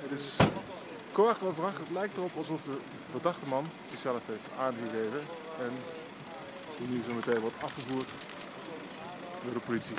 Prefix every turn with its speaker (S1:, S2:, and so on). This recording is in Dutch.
S1: Het is kort overdag. Het lijkt erop alsof de verdachte man zichzelf heeft aangegeven en die nu zo meteen wordt afgevoerd door de politie.